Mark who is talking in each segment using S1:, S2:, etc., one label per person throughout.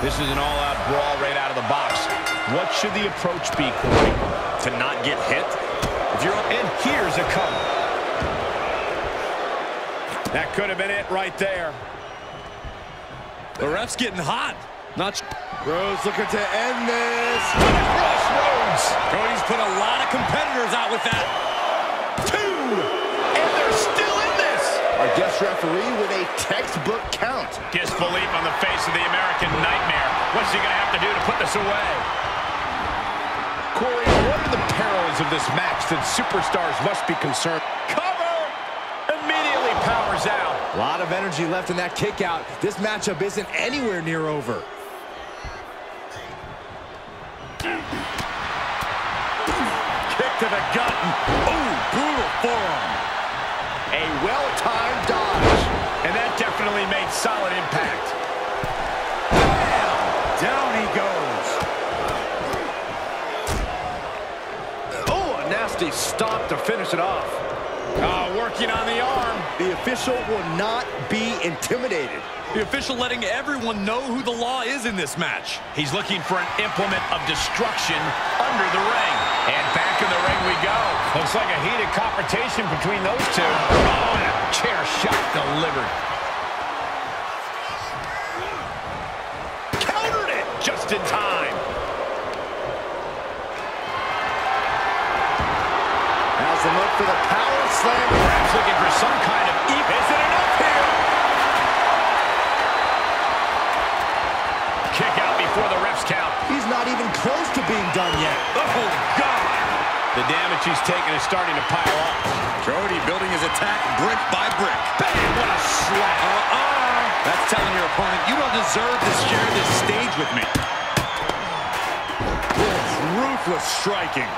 S1: This is an all-out brawl right out of the box. What should the approach be, Corey?
S2: To not get hit? If you're
S1: And here's a cover. That could have been it right there.
S2: The ref's getting hot. Not
S3: Rhodes looking to end this.
S1: Cross Rhodes.
S2: Cody's put a lot of competitors out with that.
S1: Two. And they're still in this.
S3: Guest referee with a textbook count.
S1: Disbelief on the face of the American Nightmare. What's he going to have to do to put this away? Corey, what are the perils of this match that superstars must be concerned? Cover! Immediately powers out.
S3: A lot of energy left in that kick out. This matchup isn't anywhere near over.
S2: Kick to the gut. Ooh, brutal forearm.
S3: Well-timed dodge.
S1: And that definitely made solid impact. Bam!
S3: Down he goes. Oh, a nasty stop to finish it off.
S1: Oh, working on the arm.
S3: The official will not be intimidated.
S2: The official letting everyone know who the law is in this match.
S1: He's looking for an implement of destruction under the ring. And back in the ring we go. Looks like a heated confrontation between those two.
S3: Even close to being done yet.
S1: Oh, God! The damage he's taken is starting to pile up.
S2: Cody building his attack brick by brick.
S1: Bam! What a slap!
S2: Uh-uh. That's telling your opponent, you don't deserve to share this stage with me.
S3: It's ruthless striking.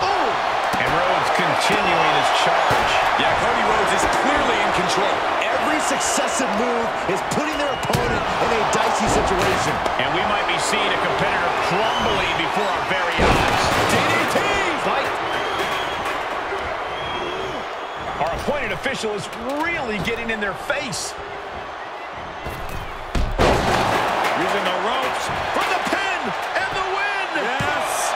S1: Oh! And Rhodes continuing his charge.
S2: Yeah, Cody Rhodes is clearly in control.
S3: Every successive move is putting their opponent in a dicey situation.
S1: And we might be seeing a competitor crumbling before our very eyes. DDT! Fight! Our appointed official is really getting in their face. Using the ropes for the pin and the win!
S3: Yes!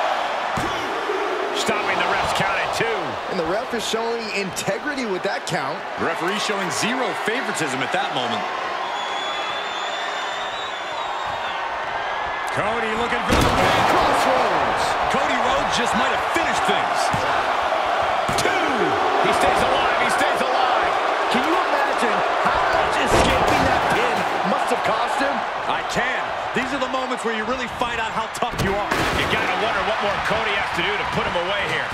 S1: Stopping the ref's count at two.
S3: And the ref is showing integrity with that count.
S2: The referee showing zero favoritism at that moment. Cody looking for the win.
S3: Cross Rhodes.
S2: Cody Rhodes just might have finished things.
S1: Two! He stays alive, he stays alive.
S3: Can you imagine how much escaping that pin must have cost him?
S2: I can. These are the moments where you really find out how tough you are.
S1: You gotta wonder what more Cody has to do to put him away here.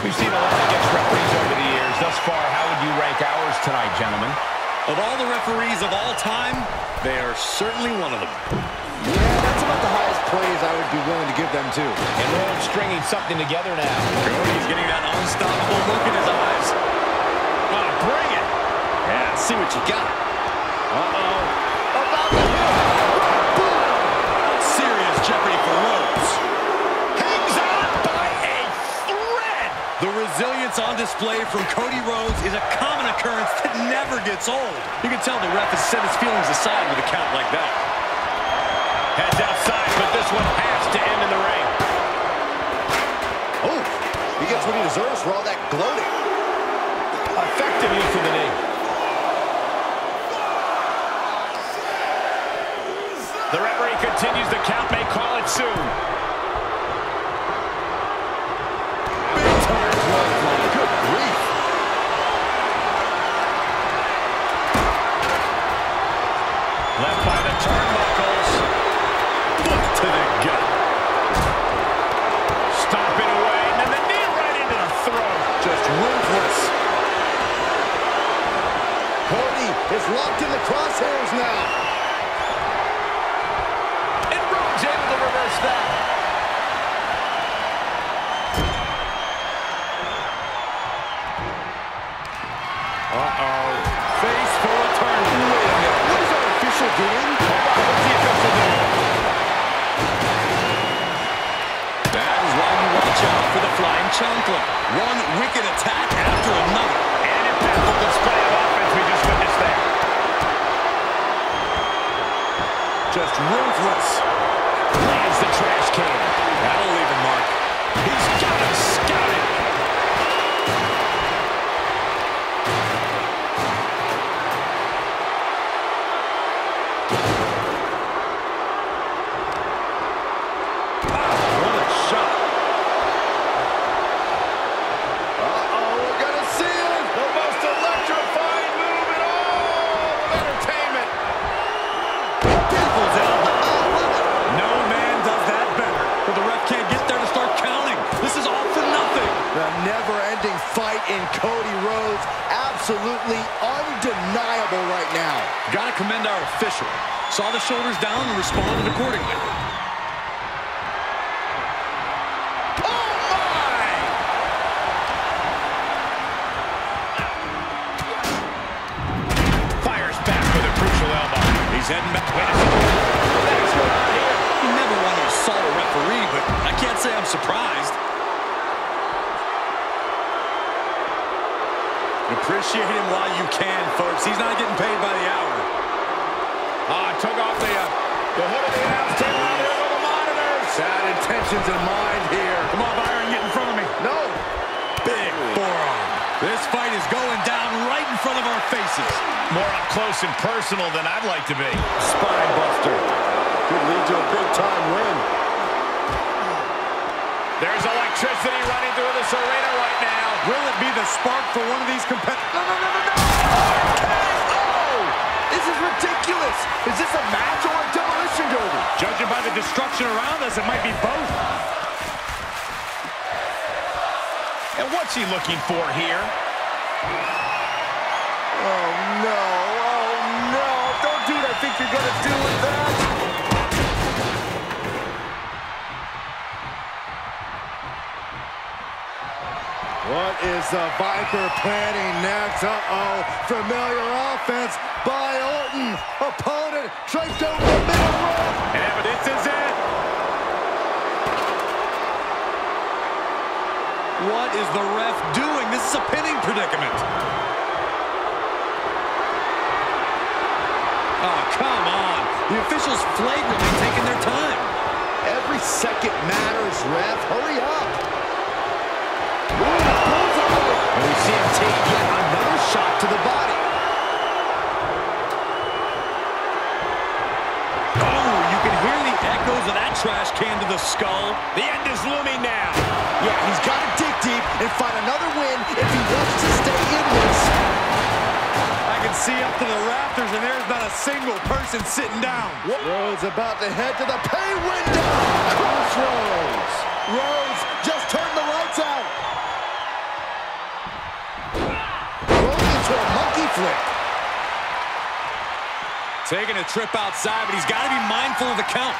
S1: We've seen a lot of against referees over the years. Thus far, how would you rank ours tonight, gentlemen?
S2: Of all the referees of all time, they are certainly one of them.
S3: Yeah, that's about the highest praise I would be willing to give them too.
S1: And Rhodes stringing something together now.
S2: Cody's getting that unstoppable look in his eyes.
S1: Oh, bring it!
S2: Yeah, see what you got.
S1: Uh-oh.
S3: The
S2: resilience on display from Cody Rhodes is a common occurrence that never gets old. You can tell the ref has set his feelings aside with a count like that.
S1: Heads outside, but this one has to end in the ring.
S3: Oh, he gets what he deserves for all that gloating.
S1: Effective use of the knee. The referee continues the count, may call it soon.
S3: Big undeniable right now.
S2: Got to commend our official. Saw the shoulders down and responded accordingly.
S1: Oh, my! Fires back with a crucial elbow.
S2: He's heading back.
S1: Wait a second.
S2: Never want to assault a referee, but I can't say I'm surprised. Appreciate him while you can, folks. He's not getting paid by the hour.
S1: Ah, took off the, uh, the hood of the announce table. Now there go the monitors.
S3: Bad intentions in mind here.
S1: Come on, Byron, get in front of me.
S3: No.
S2: Big forearm. This fight is going down right in front of our faces.
S1: More up close and personal than I'd like to be.
S3: Spine buster. Could lead to a big-time win.
S1: There's electricity running through this arena right now.
S2: Will it be the spark for one of these competitors?
S3: No, no, no, no, no! This is ridiculous! Is this a match or a demolition derby?
S1: Judging by the destruction around us, it might be both. And what's he looking for here?
S3: Oh, no. Oh, no. Don't do what I think you're going to do with that. What is the Viper planning next? Uh-oh. Familiar offense by Orton. Opponent draped over the middle rope.
S1: And this is it.
S2: What is the ref doing? This is a pinning predicament. Oh, come on. The officials flagrantly taking their time.
S3: Every second matters, ref. Hurry up. Ooh, bullseye. And we see him take yet another shot to the body.
S2: Oh, you can hear the echoes of that trash can to the skull.
S1: The end is looming now.
S3: Yeah, he's got to dig deep and find another win if he wants to stay in this.
S2: I can see up to the rafters, and there's not a single person sitting down.
S3: Rhodes about to head to the pay window. Crossroads. Rhodes just turned the lights out. Rhodes into a monkey flip.
S2: Taking a trip outside, but he's got to be mindful of the count.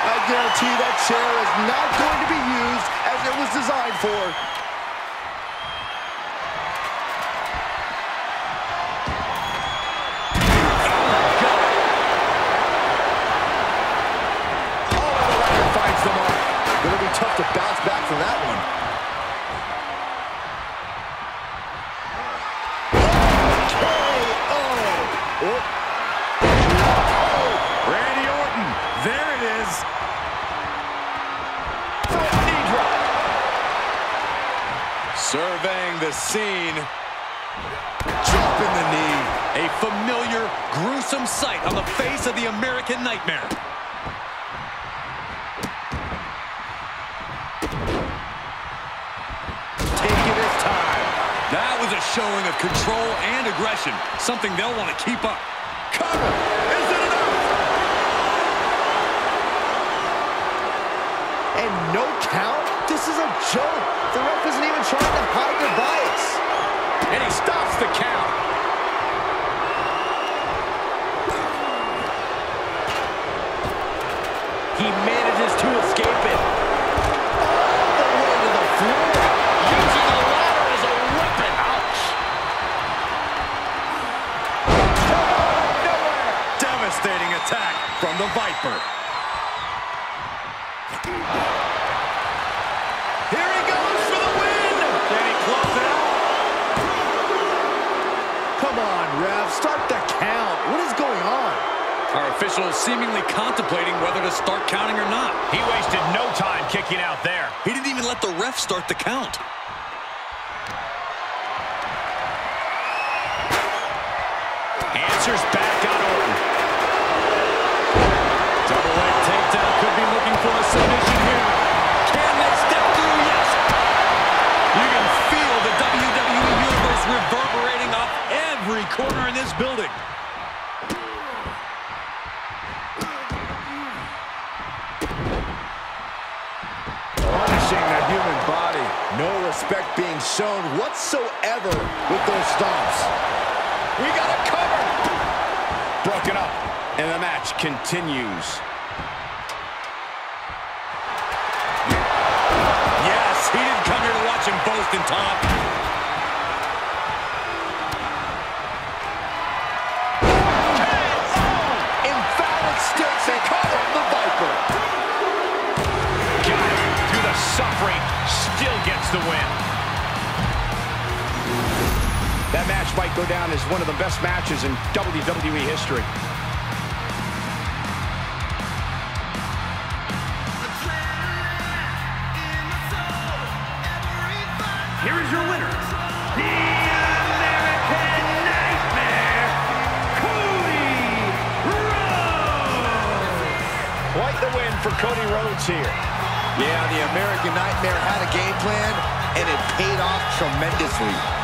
S3: I guarantee that chair is not going to be used as it was designed for.
S2: Surveying the scene.
S3: Dropping the knee.
S2: A familiar, gruesome sight on the face of the American Nightmare.
S3: Taking his time.
S2: That was a showing of control and aggression, something they'll want to keep up.
S3: Cover. No? This is a joke. The ref isn't even trying to hide their bias.
S1: And he stops the count. He manages to escape it.
S3: The way to the floor.
S1: Using the ladder as a weapon. Ouch.
S2: Devastating attack from the Viper. Official is seemingly contemplating whether to start counting or not.
S1: He wasted no time kicking out there.
S2: He didn't even let the ref start the count.
S1: Answers back on Orton.
S2: Double leg takedown. Could be looking for a submission here. Can they step through? Yes. You can feel the WWE Universe reverberating off every corner in this building.
S3: Respect being shown whatsoever with those stomps.
S1: We got a cover. Broken up, and the match continues.
S2: Yes, he didn't come here to watch him boast and talk.
S3: Emphatic oh, stakes and cover the Viper.
S1: The still gets the win. That match might go down as one of the best matches in WWE history.
S4: Here is your winner, the American Nightmare, Cody Rhodes.
S1: Quite the win for Cody Rhodes here.
S3: Yeah, the American Nightmare had a game plan, and it paid off tremendously.